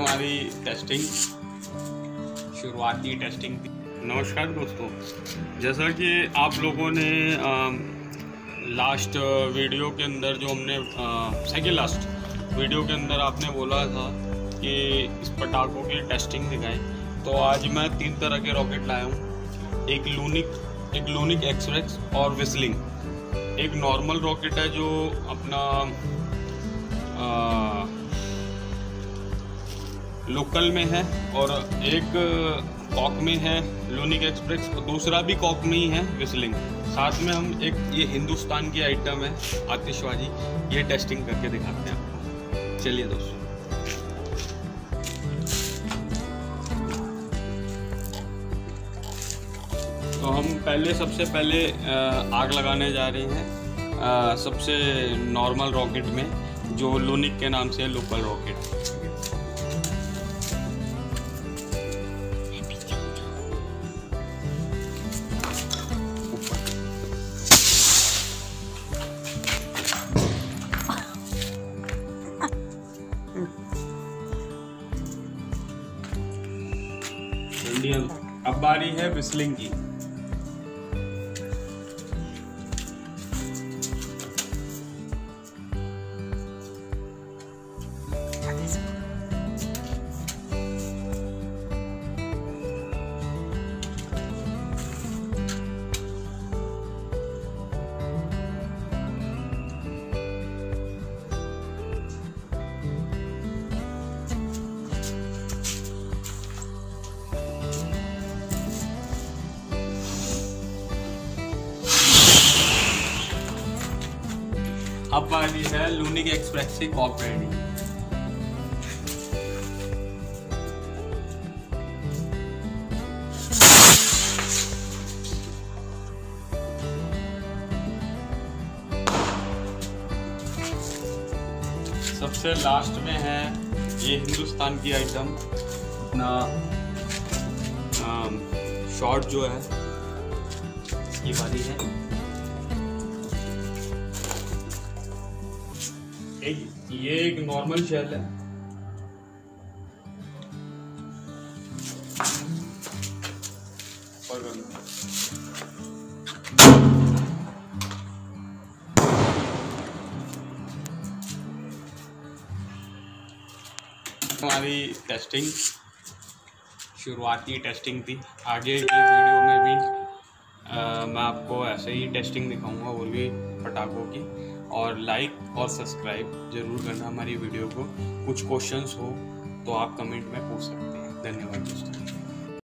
हमारी टेस्टिंग शुरुआती टेस्टिंग थी। नमस्कार दोस्तों जैसा कि आप लोगों ने आ, लास्ट वीडियो के अंदर जो हमने सेकेंड लास्ट वीडियो के अंदर आपने बोला था कि इस पटाखों की टेस्टिंग दिखाएँ। तो आज मैं तीन तरह के रॉकेट लाया हूँ। एक लूनिक एक लूनिक एक्सप्रेस और विस्लिंग एक नॉर्मल रॉकेट है जो अपना लोकल में है और एक कॉक में है, लोनिक एक्सप्रेस और दूसरा भी कॉक में ही है, विस्लिंग। साथ में हम एक ये हिंदुस्तान की आइटम है, आतिशबाजी। ये टेस्टिंग करके दिखाते हैं आपको। चलिए दोस्तों। तो हम पहले, सबसे पहले आग लगाने जा रहे हैं सबसे नॉर्मल रॉकेट में, जो लोनिक के नाम से है लोकल रॉकेट अब बारी है विस्लिंग की। अब वाली है लूनिक एक्सप्रेस से कॉप रेडी। सबसे लास्ट में है ये हिंदुस्तान की आइटम अपना शॉर्ट जो है, इसकी वाली है। एक ये एक नॉर्मल शेल है। और हमारी टेस्टिंग शुरुआती टेस्टिंग थी। आगे की वीडियो में भी आ, मैं आपको ऐसे ही टेस्टिंग दिखाऊँगा और भी पटाखों की। और लाइक और सब्सक्राइब ज़रूर करना हमारी वीडियो को। कुछ क्वेश्चंस हो तो आप कमेंट में पूछ सकते हैं। धन्यवाद दोस्तों।